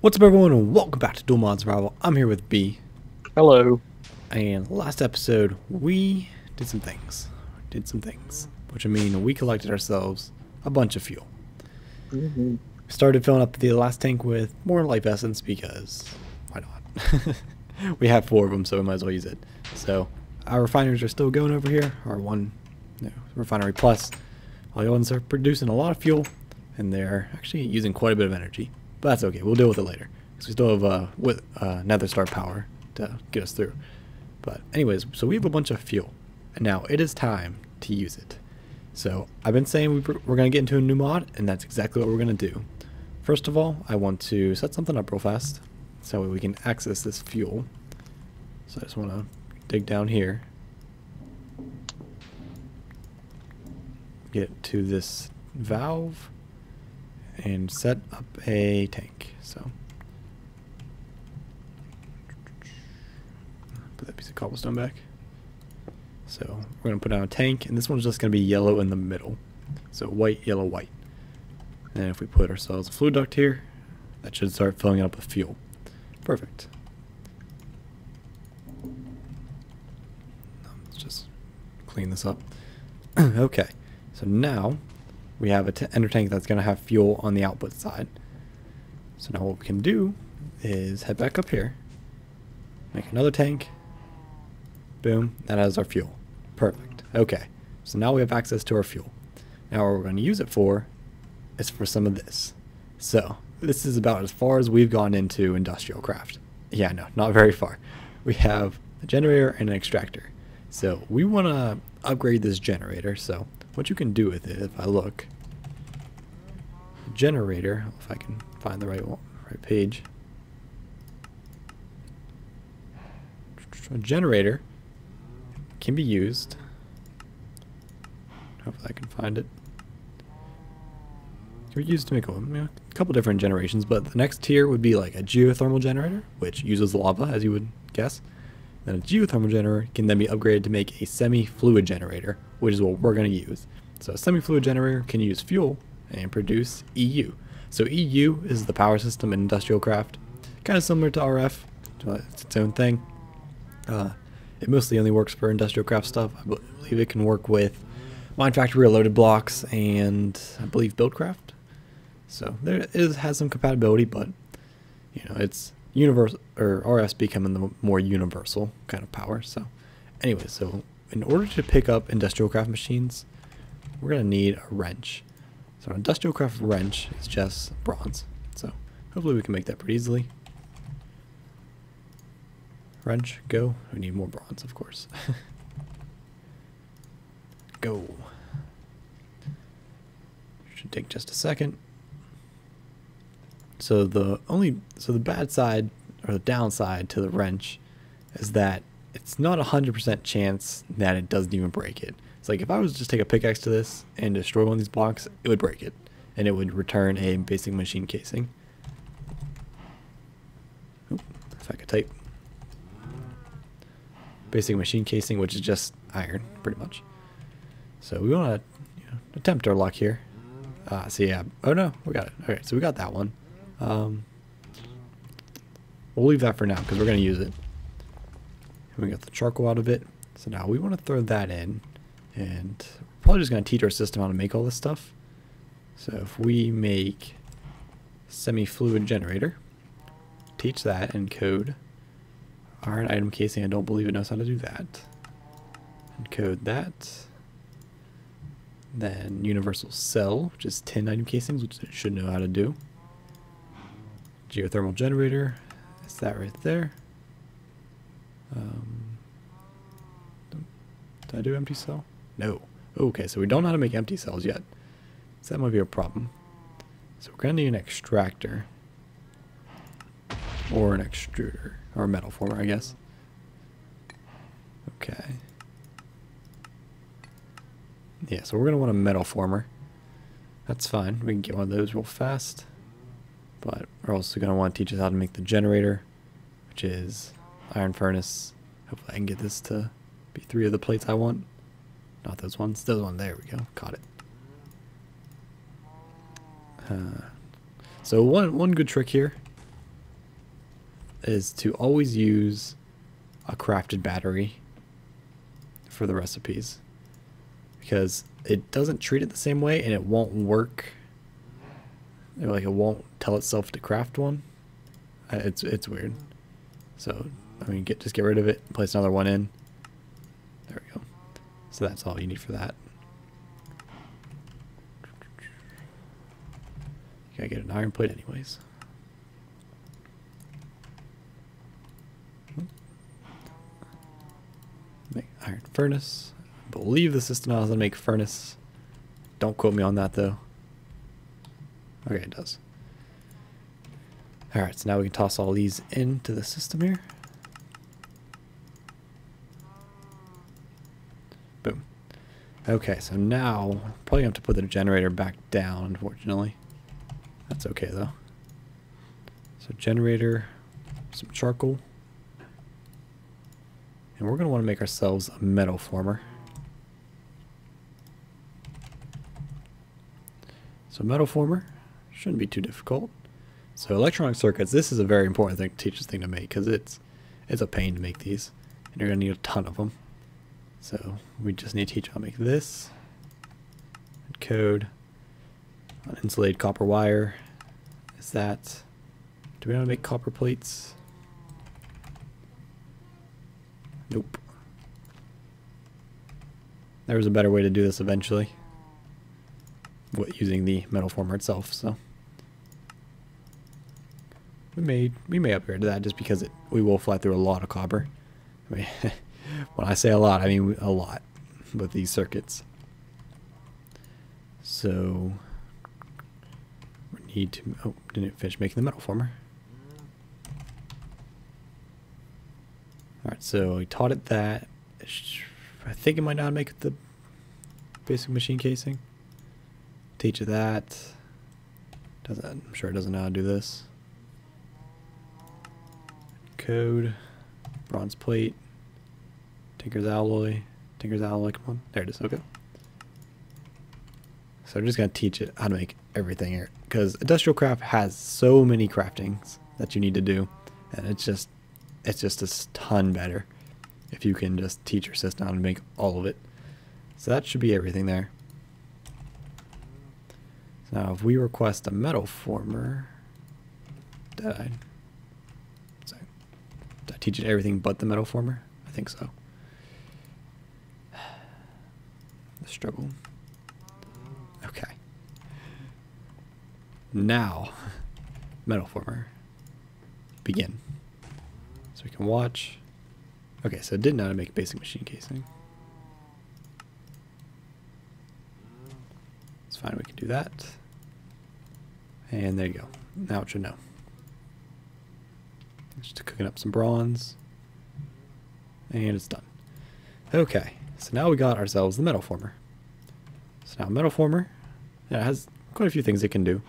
What's up everyone and welcome back to Dual Mod Survival. I'm here with B. Hello. And last episode we did some things. Did some things. Which I mean we collected ourselves a bunch of fuel. Mm -hmm. Started filling up the last tank with more life essence because why not? we have four of them so we might as well use it. So our refineries are still going over here. Our one no, refinery plus. All the ones are producing a lot of fuel and they're actually using quite a bit of energy. But that's okay. We'll deal with it later. Because we still have uh, with, uh, Nether Star power to get us through. But anyways, so we have a bunch of fuel. And now it is time to use it. So I've been saying we, we're going to get into a new mod, and that's exactly what we're going to do. First of all, I want to set something up real fast. So we can access this fuel. So I just want to dig down here. Get to this valve and set up a tank. So put that piece of cobblestone back. So we're gonna put down a tank, and this one's just gonna be yellow in the middle. So white, yellow, white. And if we put ourselves a fluid duct here, that should start filling up with fuel. Perfect. Let's just clean this up. okay, so now we have a ender tank that's going to have fuel on the output side. So now what we can do is head back up here, make another tank, boom, that has our fuel. Perfect. Okay, so now we have access to our fuel. Now what we're going to use it for is for some of this. So this is about as far as we've gone into industrial craft. Yeah, no, not very far. We have a generator and an extractor. So we want to upgrade this generator. So what you can do with it, if I look, generator, if I can find the right right page. A generator can be used. Hopefully I can find it. Can be used to make a, you know, a couple different generations, but the next tier would be like a geothermal generator, which uses lava, as you would guess. Then a geothermal generator can then be upgraded to make a semi-fluid generator, which is what we're going to use. So a semi-fluid generator can use fuel and produce EU. So EU is the power system in industrial craft, kind of similar to RF, it's its own thing. Uh, it mostly only works for industrial craft stuff. I believe it can work with mine Minefactory Reloaded blocks and I believe Buildcraft. So there is has some compatibility, but you know it's universal or RS becoming the more universal kind of power. So anyway, so in order to pick up industrial craft machines, we're gonna need a wrench. So an industrial craft wrench is just bronze. So hopefully we can make that pretty easily. Wrench, go. We need more bronze, of course. go. Should take just a second. So the only so the bad side or the downside to the wrench is that it's not a hundred percent chance that it doesn't even break it. It's like if I was just take a pickaxe to this and destroy one of these blocks, it would break it. And it would return a basic machine casing. Oop, if I could type. Basic machine casing, which is just iron, pretty much. So we want to you know, attempt our luck here. Uh, so yeah, oh no, we got it. Okay, so we got that one. Um, we'll leave that for now because we're going to use it. And we got the charcoal out of it. So now we want to throw that in. And we're probably just going to teach our system how to make all this stuff. So if we make semi-fluid generator, teach that in code. Iron item casing, I don't believe it knows how to do that. And code that. Then universal cell, which is 10 item casings, which it should know how to do. Geothermal generator, that's that right there. Um, did I do empty cell? No. Okay, so we don't know how to make empty cells yet. So that might be a problem. So we're going to need an extractor. Or an extruder. Or a metal former, I guess. Okay. Yeah, so we're going to want a metal former. That's fine. We can get one of those real fast. But we're also going to want to teach us how to make the generator, which is iron furnace. Hopefully I can get this to be three of the plates I want. Not those ones. Those one. There we go. Caught it. Uh, so one one good trick here is to always use a crafted battery for the recipes because it doesn't treat it the same way and it won't work like it won't tell itself to craft one. Uh, it's it's weird. So I mean get just get rid of it place another one in. There we go. So that's all you need for that. You gotta get an iron plate anyways? Make iron furnace. I believe the system knows how to make furnace. Don't quote me on that though. Okay, it does. Alright, so now we can toss all these into the system here. Boom. Okay, so now probably have to put the generator back down, unfortunately. That's okay though. So generator, some charcoal. And we're going to want to make ourselves a metal former. So metal former shouldn't be too difficult. So electronic circuits, this is a very important thing to teach this thing to make because it's it's a pain to make these. And you're going to need a ton of them. So we just need to teach how to make this. Code. Uninsulated copper wire. Is that... Do we how to make copper plates? Nope. There was a better way to do this eventually. What using the metal former itself, so we may we may upgrade to that just because it we will fly through a lot of copper. I mean, when I say a lot, I mean a lot with these circuits. So we need to. Oh, didn't finish making the metal former. Alright, so we taught it that. I think it might not make the basic machine casing. Teach it that. Doesn't I'm sure it doesn't know how to do this. Code. Bronze plate. Tinker's alloy. Tinker's alloy, come on. There it is, okay. So I'm just gonna teach it how to make everything here. Because industrial craft has so many craftings that you need to do. And it's just it's just a ton better if you can just teach your system how to make all of it. So that should be everything there. So now if we request a metal former, did I teach it everything but the metal former? I think so. The struggle. Okay. Now, metal former, begin. So we can watch. Okay, so it did know how to make basic machine casing. It's fine, we can do that. And there you go. Now it should know. Just cooking up some bronze. And it's done. Okay, so now we got ourselves the metal former. So now metal former, yeah, it has quite a few things it can do.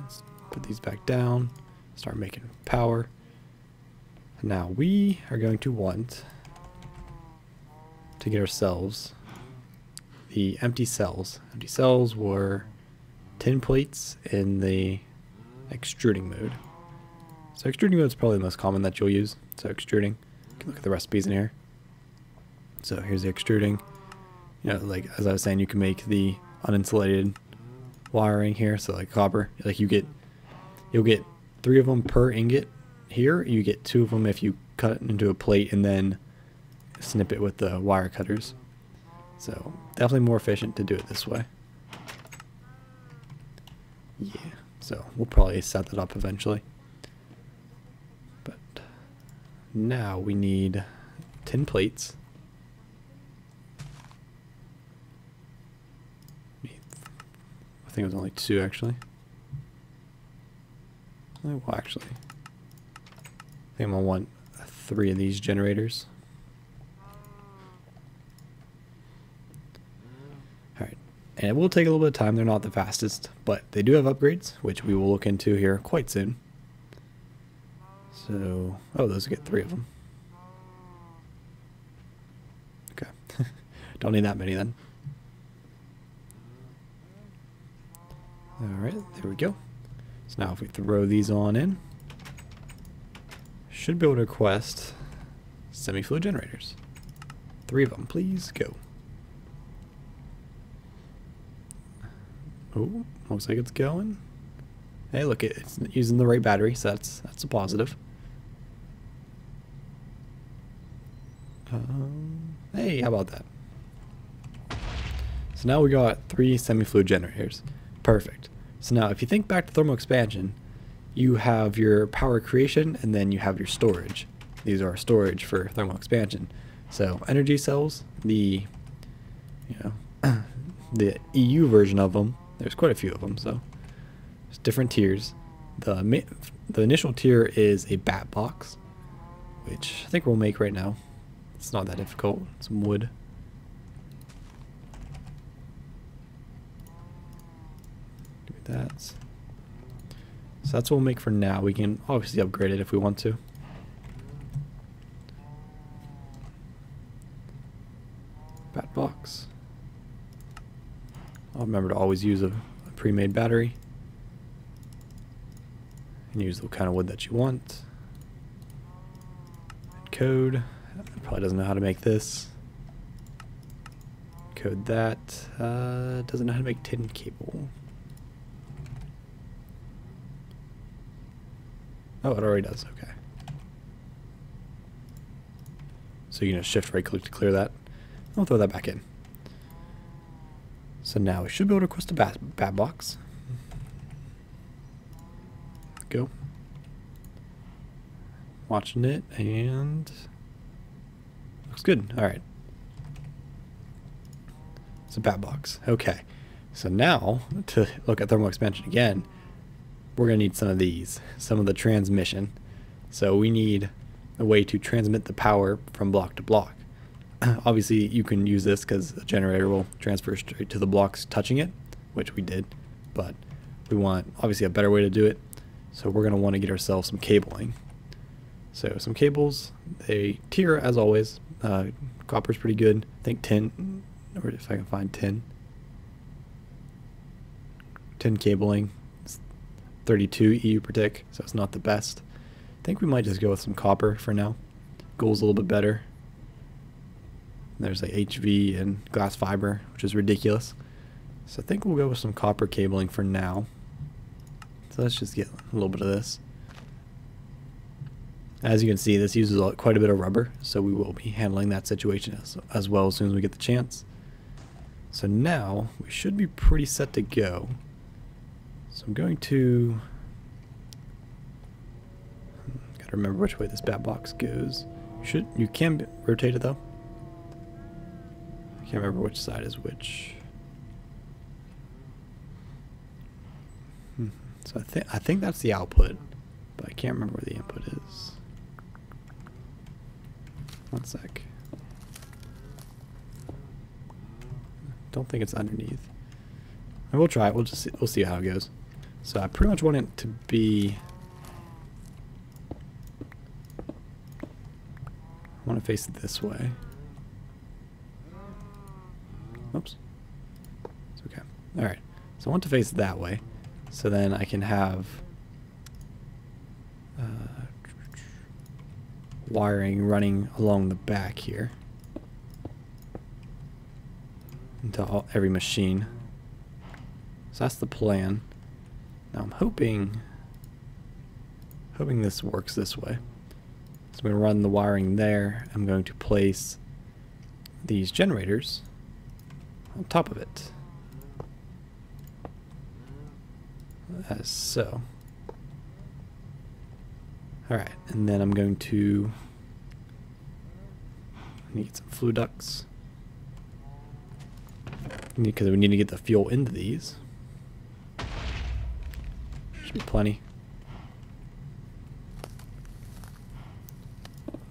Let's put these back down, start making power. Now we are going to want to get ourselves the empty cells. Empty cells were tin plates in the extruding mode. So extruding mode is probably the most common that you'll use. So extruding, you can look at the recipes in here. So here's the extruding. You know, like as I was saying, you can make the uninsulated wiring here. So like copper, like you get, you'll get three of them per ingot here, you get two of them if you cut it into a plate and then snip it with the wire cutters. So definitely more efficient to do it this way. Yeah, so we'll probably set that up eventually. But now we need 10 plates. I think it was only two actually. Oh, well, actually, I think I'm gonna want three of these generators. Alright, and it will take a little bit of time, they're not the fastest, but they do have upgrades, which we will look into here quite soon. So, oh, those get three of them. Okay, don't need that many then. Alright, there we go. So now if we throw these on in, should be able to request semi-fluid generators. Three of them, please go. Oh, looks like it's going. Hey, look, it's using the right battery, so that's that's a positive. Um, hey, how about that? So now we got three semi-fluid generators. Perfect. So now if you think back to thermal expansion, you have your power creation and then you have your storage. These are storage for thermal expansion. So energy cells, the you know the EU version of them, there's quite a few of them, so there's different tiers. The the initial tier is a bat box, which I think we'll make right now. It's not that difficult. Some wood. that. So that's what we'll make for now. We can obviously upgrade it if we want to. Bat box. I'll remember to always use a, a pre-made battery. And use the kind of wood that you want. And code. Probably doesn't know how to make this. Code that. Uh, doesn't know how to make tin cable. Oh, it already does. Okay. So you're going to shift right click to clear that. I'll throw that back in. So now we should be able to request a bat, bat box. Go. Watching it and looks good. All right. It's a bat box. Okay. So now to look at thermal expansion again, we're going to need some of these, some of the transmission. So we need a way to transmit the power from block to block. Obviously, you can use this because the generator will transfer straight to the blocks touching it, which we did, but we want obviously a better way to do it. So we're going to want to get ourselves some cabling. So some cables, they tier as always. Uh, copper's pretty good. I think tin, or if I can find tin. Tin cabling 32 EU per tick, so it's not the best. I think we might just go with some copper for now. Gold's a little bit better. There's like HV and glass fiber, which is ridiculous. So I think we'll go with some copper cabling for now. So let's just get a little bit of this. As you can see, this uses quite a bit of rubber, so we will be handling that situation as, as well as soon as we get the chance. So now, we should be pretty set to go. So I'm going to... Gotta remember which way this bat box goes. You should you can rotate it though. I can't remember which side is which. Hmm. So I think I think that's the output, but I can't remember where the input is. One sec. Don't think it's underneath. And we'll try it. We'll just see, we'll see how it goes. So I pretty much want it to be... I want to face it this way. Oops. It's okay. Alright. So I want to face it that way. So then I can have... Uh, wiring running along the back here. Into all, every machine. So that's the plan. Now I'm hoping, hoping this works this way. So I'm going to run the wiring there. I'm going to place these generators on top of it. As so. Alright, and then I'm going to need some fluid ducts. Because we need to get the fuel into these Should be plenty.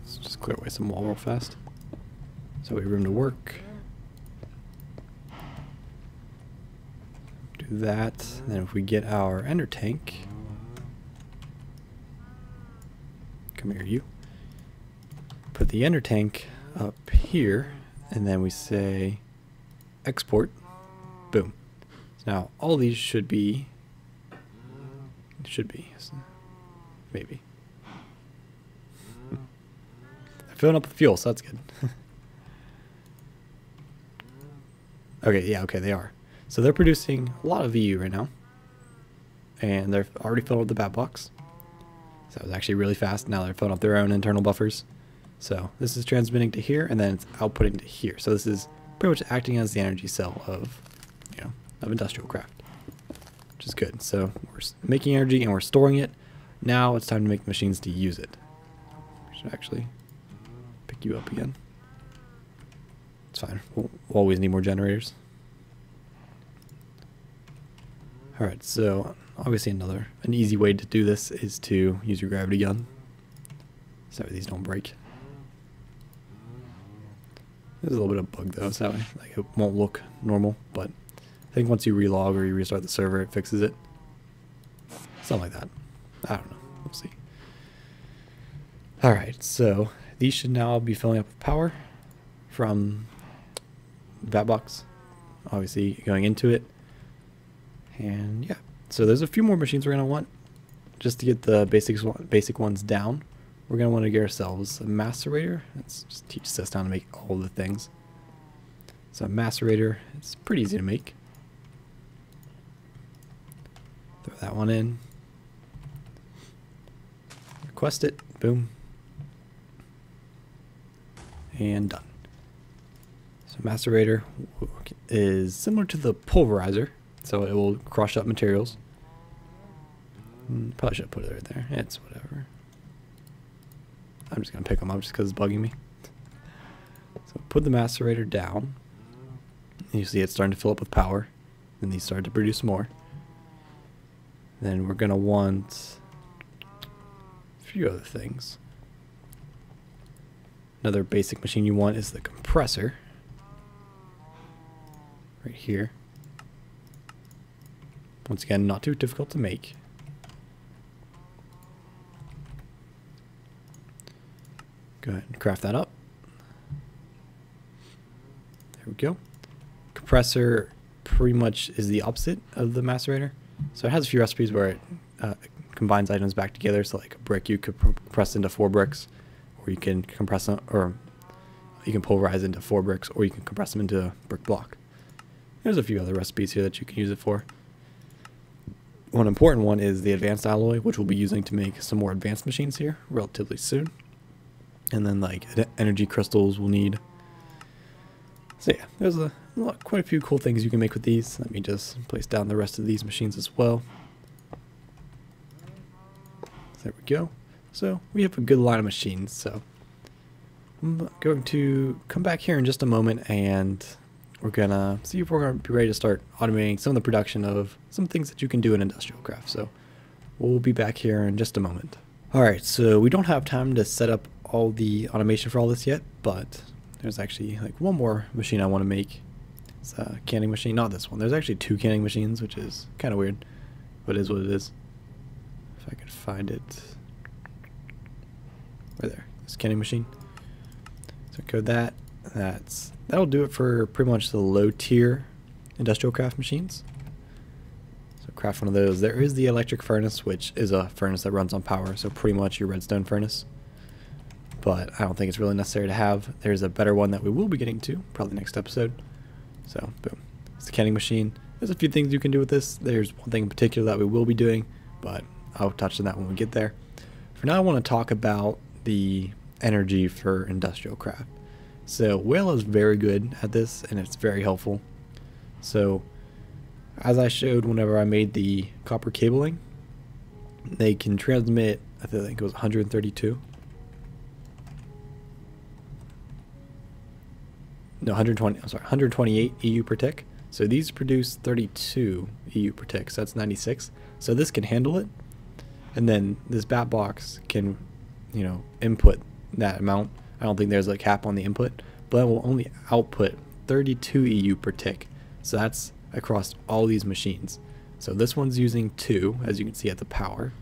Let's just clear away some wall real fast. So we have room to work. Do that. And then if we get our ender tank. Come here, you. Put the ender tank up here. And then we say export. Boom. now all these should be should be. Maybe. filling up the fuel, so that's good. okay, yeah, okay, they are. So they're producing a lot of EU right now. And they're already filled up the bat box. So it was actually really fast. Now they're filling up their own internal buffers. So this is transmitting to here, and then it's outputting to here. So this is pretty much acting as the energy cell of, you know, of industrial craft, which is good. So we're making energy and we're storing it. Now it's time to make machines to use it. should actually pick you up again. It's fine. We'll, always need more generators. Alright, so obviously another, an easy way to do this is to use your gravity gun. So these don't break. There's a little bit of bug though, so like it won't look normal, but I think once you relog or you restart the server, it fixes it. Something like that. I don't know. We'll see. Alright, so these should now be filling up with power from that box. Obviously going into it. And yeah, so there's a few more machines we're going to want just to get the basics, basic ones down. We're going to want to get ourselves a macerator. Let's just teach this down to make all the things. So a macerator, it's pretty easy to make. Throw that one in. Request it. Boom. And done. So macerator is similar to the pulverizer. So it will crush up materials. Hmm, probably should put it right there. It's whatever. I'm just going to pick them up just because it's bugging me. So put the macerator down. You see it's starting to fill up with power. Then these start to produce more. Then we're going to want a few other things. Another basic machine you want is the compressor. Right here. Once again, not too difficult to make. Go ahead and craft that up. There we go. Compressor pretty much is the opposite of the macerator. So it has a few recipes where it uh, combines items back together. So like a brick, you could compress into four bricks, or you can compress them, or you can pulverize into four bricks, or you can compress them into a brick block. There's a few other recipes here that you can use it for one important one is the advanced alloy, which we'll be using to make some more advanced machines here relatively soon. And then like energy crystals we'll need. So yeah, there's a lot, quite a few cool things you can make with these. Let me just place down the rest of these machines as well. There we go. So we have a good line of machines. So I'm going to come back here in just a moment and we're gonna see if we're gonna be ready to start automating some of the production of some things that you can do in industrial craft. So we'll be back here in just a moment. Alright, so we don't have time to set up all the automation for all this yet, but there's actually like one more machine I want to make. It's a canning machine, not this one. There's actually two canning machines, which is kind of weird, but it is what it is. If I could find it. Right there, this canning machine. So code that, that's that'll do it for pretty much the low tier industrial craft machines. So craft one of those. There is the electric furnace, which is a furnace that runs on power, so pretty much your redstone furnace. But I don't think it's really necessary to have. There's a better one that we will be getting to, probably next episode. So boom. It's the canning machine. There's a few things you can do with this. There's one thing in particular that we will be doing, but I'll touch on that when we get there. For now I want to talk about the energy for industrial craft. So WAILA is very good at this and it's very helpful. So as I showed whenever I made the copper cabling, they can transmit, I think it was 132. No, 120, I'm sorry, 128 EU per tick. So these produce 32 EU per tick, so that's 96. So this can handle it. And then this bat box can, you know, input that amount I don't think there's a cap on the input, but it will only output 32 EU per tick. So that's across all these machines. So this one's using 2, as you can see at the power.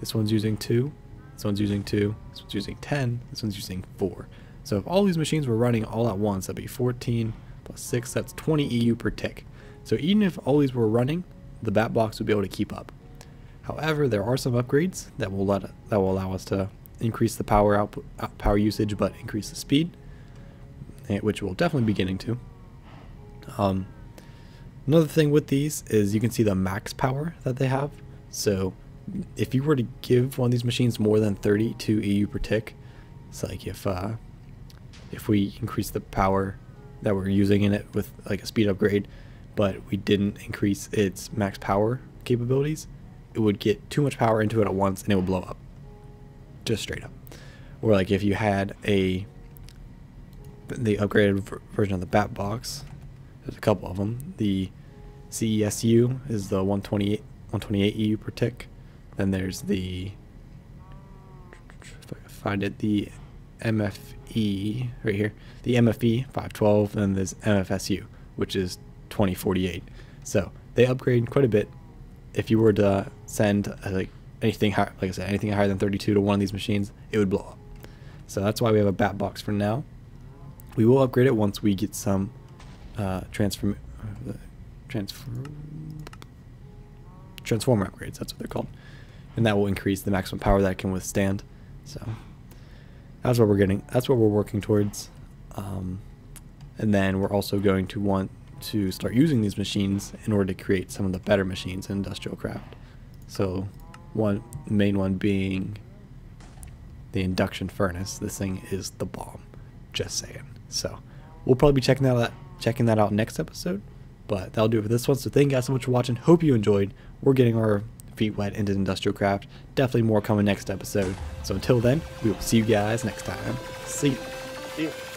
This one's using 2, this one's using 2, this one's using 10, this one's using 4. So if all these machines were running all at once, that'd be 14 plus 6, that's 20 EU per tick. So even if all these were running, the bat box would be able to keep up. However, there are some upgrades that will let that will allow us to increase the power output, power usage, but increase the speed, eh, which we'll definitely be getting to. Um, another thing with these is you can see the max power that they have. So if you were to give one of these machines more than 32 EU per tick, it's like if uh, if we increase the power that we're using in it with like a speed upgrade, but we didn't increase its max power capabilities, it would get too much power into it at once and it would blow up. Just straight up. Or like if you had a the upgraded version of the bat box, there's a couple of them. The CESU is the 128 128 EU per tick. Then there's the if I can find it the MFE right here. The MFE 512 and there's MFSU which is 2048. So they upgrade quite a bit. If you were to send uh, like anything high, like I said, anything higher than 32 to one of these machines, it would blow up. So that's why we have a bat box for now. We will upgrade it once we get some uh, transform uh, transfer transformer upgrades. That's what they're called, and that will increase the maximum power that it can withstand. So that's what we're getting. That's what we're working towards. Um, and then we're also going to want to start using these machines in order to create some of the better machines in industrial craft. So one main one being the induction furnace. This thing is the bomb. Just saying. So we'll probably be checking that out, checking that out next episode. But that'll do it for this one. So thank you guys so much for watching. Hope you enjoyed. We're getting our feet wet into industrial craft. Definitely more coming next episode. So until then, we will see you guys next time. See you. See you.